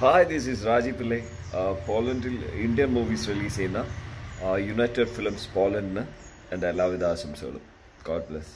hi this is Rajeev Pillai പോളണ്ടിൽ Indian movies release ചെയ്യുന്ന United Films പോളണ്ടിന് എന്റെ എല്ലാവിധ ആശംസകളും ഗോഡ് ബ്ലെസ്